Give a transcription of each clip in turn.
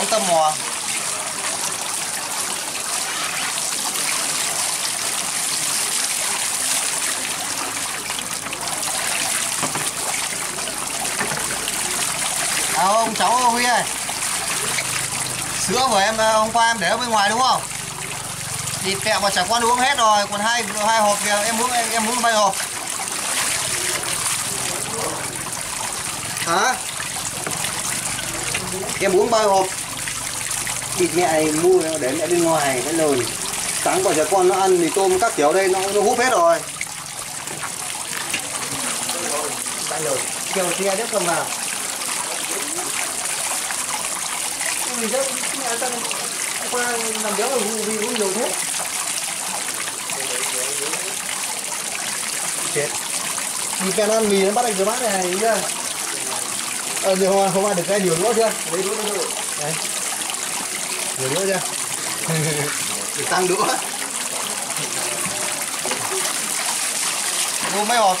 ông Tâm mò À, ông cháu Huy ơi Sữa của em à, hôm qua em để ở bên ngoài đúng không? Thì kẹo và chả con uống hết rồi Còn hai hai hộp kìa em muốn em, em muốn bay hộp Hả? Em uống bao hộp thịt mẹ này mua để mẹ bên ngoài cái lồi Sáng còn trẻ con nó ăn mì tôm các kiểu đây nó, nó hút hết rồi cái kêu xe rất không vào Vì đó, nhà ta qua nằm béo rồi vì uống nhiều thế. Chết Vì cái nó ăn mì nó bắt anh rồi bát này nhá. Ờ, giờ hôm, qua được cái điều nữa chưa? Đũa nữa rồi. Đấy. Điều nữa chưa? Để tăng đũa. Mua mấy hộp?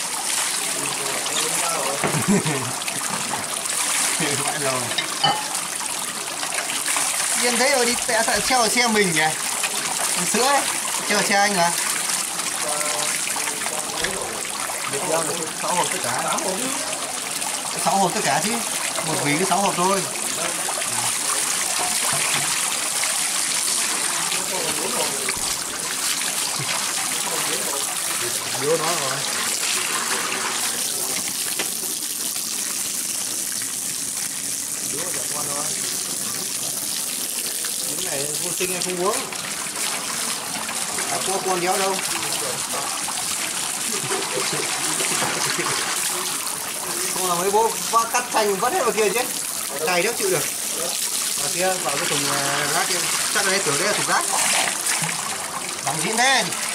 Vãi rồi Yên thế rồi đi tẹ sợ treo xe mình nhỉ? Sữa ấy Treo xe anh Được được. 6 hộp tất cả. 6 hộp tất cả chứ. Một ví cái 6 hộp thôi vô nó rồi. Đứa là con thôi. Những này vô sinh em không uống. À, có con đéo đâu. Không là mấy bố bác cắt thành vắt hết vào kia chứ. Cày đéo chịu được. Vào kia vào cái thùng à, rác kia. Chắc là tưởng đấy là thùng rác. Vamos,